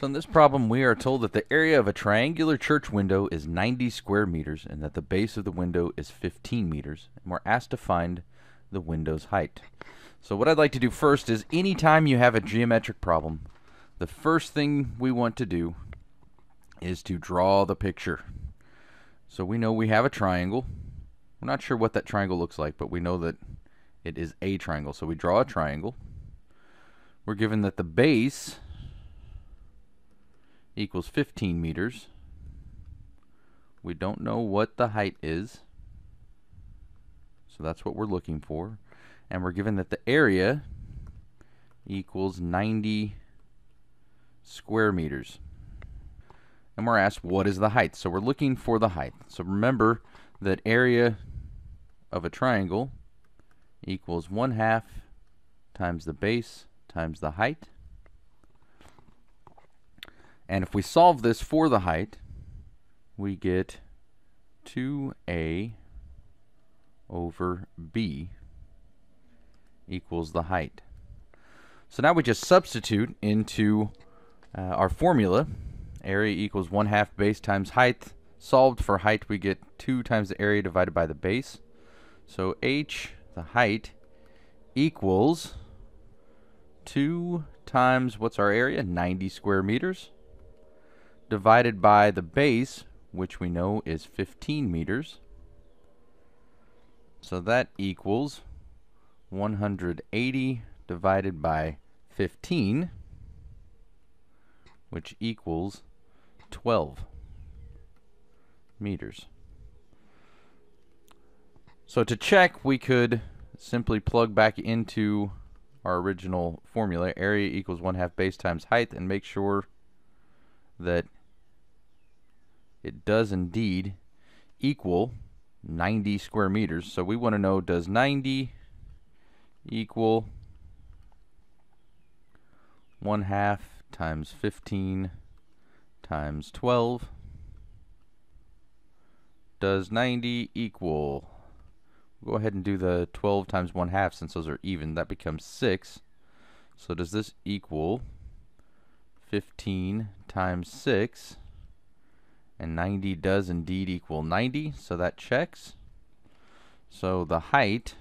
So in this problem, we are told that the area of a triangular church window is 90 square meters and that the base of the window is 15 meters. And we're asked to find the window's height. So what I'd like to do first is anytime you have a geometric problem, the first thing we want to do is to draw the picture. So we know we have a triangle. We're not sure what that triangle looks like, but we know that it is a triangle. So we draw a triangle. We're given that the base equals 15 meters. We don't know what the height is. So that's what we're looking for. And we're given that the area equals 90 square meters. And we're asked what is the height. So we're looking for the height. So remember that area of a triangle equals 1 half times the base times the height. And if we solve this for the height, we get 2a over b equals the height. So now we just substitute into uh, our formula. Area equals 1 half base times height. Solved for height, we get 2 times the area divided by the base. So h, the height, equals 2 times, what's our area? 90 square meters divided by the base, which we know is 15 meters. So that equals 180 divided by 15, which equals 12 meters. So to check, we could simply plug back into our original formula, area equals 1 half base times height, and make sure that it does indeed equal 90 square meters. So we want to know does 90 equal 1 half times 15 times 12? Does 90 equal, go ahead and do the 12 times 1 half since those are even, that becomes 6. So does this equal 15 times 6? And 90 does indeed equal 90 so that checks. So the height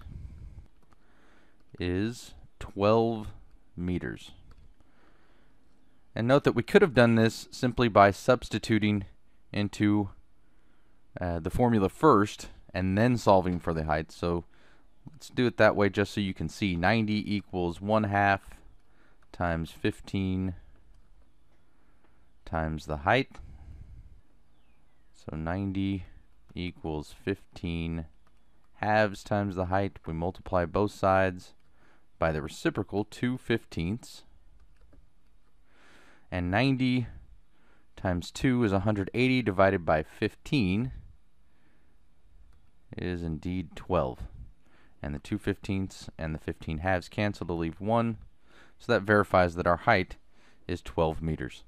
is 12 meters. And note that we could have done this simply by substituting into uh, the formula first and then solving for the height. So let's do it that way just so you can see. 90 equals 1 half times 15 times the height so 90 equals 15 halves times the height. We multiply both sides by the reciprocal, 2 fifteenths. And 90 times 2 is 180 divided by 15 is indeed 12. And the 2 fifteenths and the 15 halves cancel to leave 1. So that verifies that our height is 12 meters.